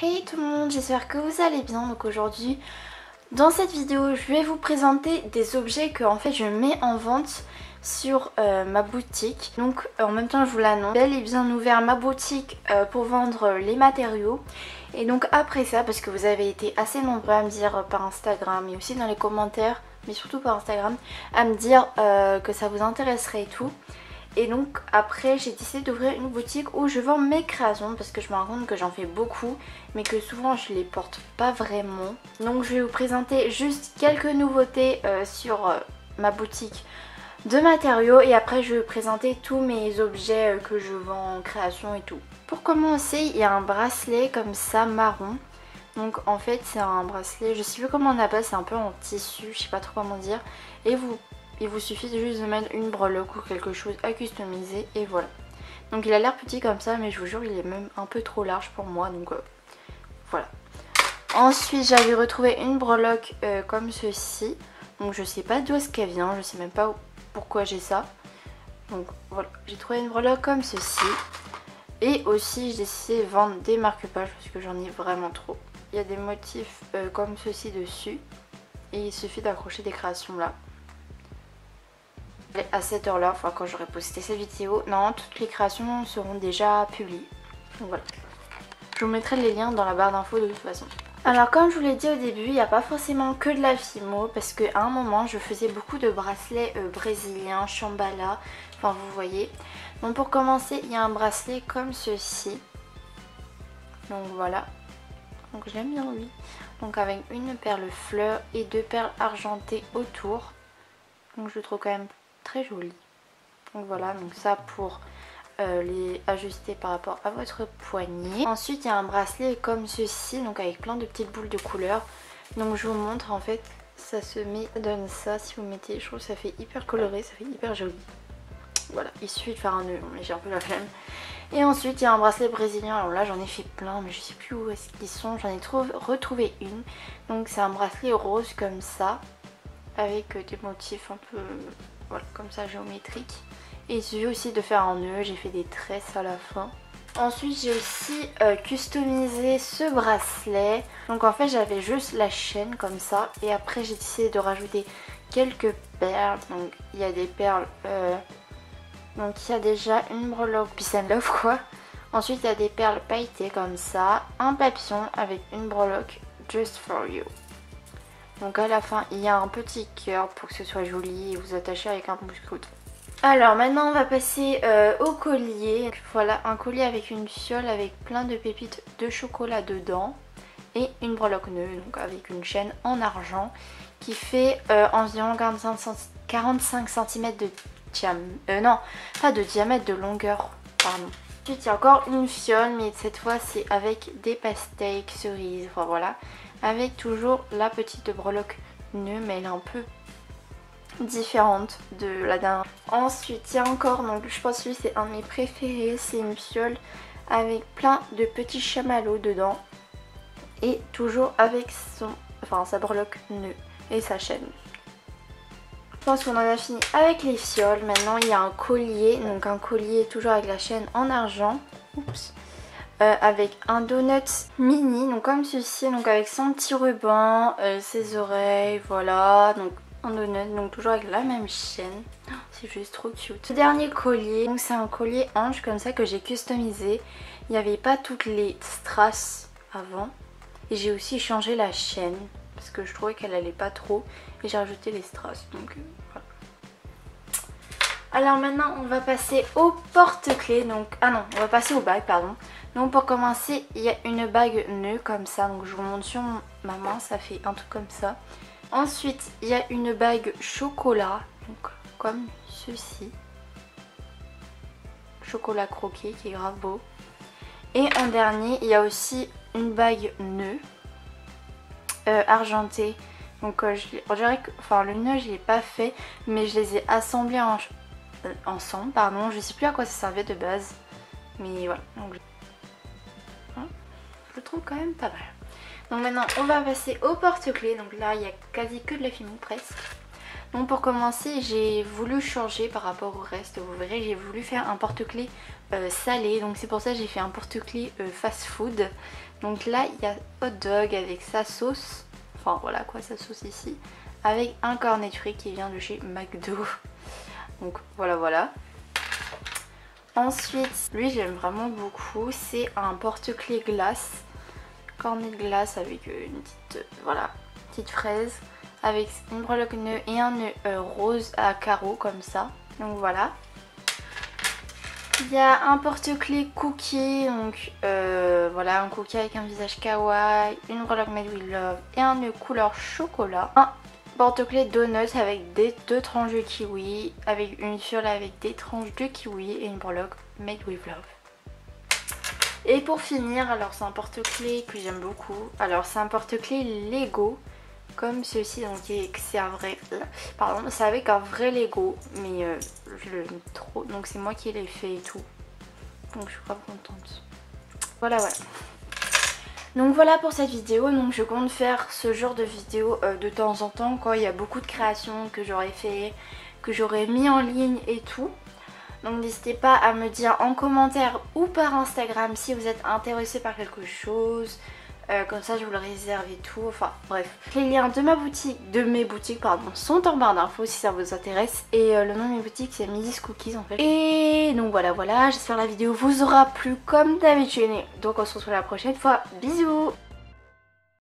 Hey tout le monde, j'espère que vous allez bien. Donc aujourd'hui, dans cette vidéo, je vais vous présenter des objets que en fait je mets en vente sur euh, ma boutique. Donc en même temps je vous l'annonce, bel et bien ouvert ma boutique euh, pour vendre les matériaux. Et donc après ça, parce que vous avez été assez nombreux à me dire par Instagram et aussi dans les commentaires, mais surtout par Instagram, à me dire euh, que ça vous intéresserait et tout. Et donc après j'ai décidé d'ouvrir une boutique où je vends mes créations parce que je me rends compte que j'en fais beaucoup mais que souvent je les porte pas vraiment. Donc je vais vous présenter juste quelques nouveautés sur ma boutique de matériaux et après je vais vous présenter tous mes objets euh, que je vends en création et tout. Pour commencer il y a un bracelet comme ça marron. Donc en fait c'est un bracelet, je sais plus comment on appelle, c'est un peu en tissu, je sais pas trop comment dire. Et vous, il vous suffit juste de mettre une breloque ou quelque chose à customiser et voilà. Donc il a l'air petit comme ça mais je vous jure il est même un peu trop large pour moi donc euh, voilà. Ensuite j'avais retrouvé une breloque euh, comme ceci. Donc je sais pas d'où est-ce qu'elle vient, je sais même pas pourquoi j'ai ça. Donc voilà, j'ai trouvé une breloque comme ceci. Et aussi j'ai décidé de vendre des marque-pages parce que j'en ai vraiment trop. Il y a des motifs euh, comme ceci dessus. Et il suffit d'accrocher des créations là. À cette heure là, enfin quand j'aurai posté cette vidéo, non, toutes les créations seront déjà publiées. Donc voilà. Je vous mettrai les liens dans la barre d'infos de toute façon. Alors comme je vous l'ai dit au début, il n'y a pas forcément que de la Fimo parce qu'à un moment je faisais beaucoup de bracelets euh, brésiliens, chambala, enfin vous voyez. Donc pour commencer, il y a un bracelet comme ceci. Donc voilà. Donc j'aime bien lui. Donc avec une perle fleur et deux perles argentées autour. Donc je le trouve quand même très joli. Donc voilà, donc ça pour euh, les ajuster par rapport à votre poignet. Ensuite il y a un bracelet comme ceci, donc avec plein de petites boules de couleur. Donc je vous montre en fait, ça se met, ça donne ça si vous mettez, je trouve que ça fait hyper coloré, ça fait hyper joli. Voilà, il suffit de faire un nœud, mais j'ai un peu la flemme. Et ensuite il y a un bracelet brésilien, alors là j'en ai fait plein mais je sais plus où est-ce qu'ils sont, j'en ai retrouvé une. Donc c'est un bracelet rose comme ça, avec euh, des motifs un peu, voilà, comme ça géométriques. Et il suffit aussi de faire un nœud, j'ai fait des tresses à la fin. Ensuite j'ai aussi euh, customisé ce bracelet. Donc en fait j'avais juste la chaîne comme ça. Et après j'ai décidé de rajouter quelques perles. Donc il y a des perles... Euh, donc il y a déjà une breloque peace and love quoi. Ensuite il y a des perles pailletées comme ça. Un papillon avec une breloque just for you. Donc à la fin il y a un petit cœur pour que ce soit joli et vous attacher avec un mousquet. Alors maintenant on va passer euh, au collier. Voilà un collier avec une fiole avec plein de pépites de chocolat dedans. Et une breloque nœud donc avec une chaîne en argent qui fait euh, environ 45, cm de diamètre. Euh, de diamètre, de longueur. Pardon. Ensuite il y a encore une fiole mais cette fois c'est avec des pastèques cerises. Enfin voilà. Avec toujours la petite breloque nœud mais elle est un peu différente de la dernière. Ensuite, il y a encore, donc je pense que lui c'est un de mes préférés, c'est une fiole avec plein de petits chamallows dedans. Et toujours avec son, enfin sa breloque nœud et sa chaîne. Je pense qu'on en a fini avec les fioles. Maintenant il y a un collier, donc un collier toujours avec la chaîne en argent. Oups. Euh, avec un donut mini, donc comme ceci, donc avec son petit ruban, euh, ses oreilles, voilà, donc un donut, donc toujours avec la même chaîne. Oh, c'est juste trop cute. Le dernier collier, donc c'est un collier ange comme ça que j'ai customisé. Il n'y avait pas toutes les strass avant. Et j'ai aussi changé la chaîne parce que je trouvais qu'elle allait pas trop. Et j'ai rajouté les strass. Donc euh, voilà. Alors maintenant on va passer au porte-clés. Donc ah non, on va passer au bague pardon. Donc pour commencer, il y a une bague nœud comme ça. Donc je vous montre sur ma main, ça fait un truc comme ça. Ensuite, il y a une bague chocolat, donc comme ceci. Chocolat croqué qui est grave beau. Et en dernier, il y a aussi une bague nœud euh, argentée. Donc euh, je, dirais que, enfin le nœud je l'ai pas fait, mais je les ai assemblés euh, ensemble, pardon. Je sais plus à quoi ça servait de base, mais voilà. Donc, hein, je le trouve quand même pas mal. Donc maintenant on va passer au porte-clés. Donc là il y a quasi que de la fimo presque. Pour commencer j'ai voulu changer par rapport au reste, vous verrez j'ai voulu faire un porte-clés euh, salé donc c'est pour ça j'ai fait un porte-clés euh, fast food. Donc là il y a hot dog avec sa sauce, enfin voilà quoi sa sauce ici, avec un cornet de fruits qui vient de chez McDo. Donc voilà voilà. Ensuite, lui j'aime vraiment beaucoup, c'est un porte-clés glace. Cornet de glace avec une petite, voilà, petite fraise avec une breloque nœud et un nœud euh, rose à carreaux comme ça. Donc voilà. Il y a un porte-clés cookie, donc euh, voilà un cookie avec un visage kawaii, une breloque made with love et un nœud couleur chocolat. Un porte-clés donut avec des, deux tranches de kiwi, avec une fiole avec des tranches de kiwi et une breloque made with love. Et pour finir, alors c'est un porte-clés que j'aime beaucoup. Alors c'est un porte-clés Lego comme ceci donc c'est un vrai pardon c'est avec un vrai Lego mais euh, je l'aime trop donc c'est moi qui l'ai fait et tout. Donc je suis pas contente. Voilà voilà donc voilà pour cette vidéo, donc je compte faire ce genre de vidéo euh, de temps en temps quand il y a beaucoup de créations que j'aurais fait, que j'aurais mis en ligne et tout. Donc n'hésitez pas à me dire en commentaire ou par Instagram si vous êtes intéressé par quelque chose, euh, comme ça je vous le réserve et tout, enfin bref. Les liens de ma boutique, de mes boutiques pardon, sont en barre d'infos si ça vous intéresse. Et euh, le nom de mes boutiques c'est Miss Cookies en fait. Et donc voilà voilà, j'espère la vidéo vous aura plu comme d'habitude. Donc on se retrouve la prochaine fois, bisous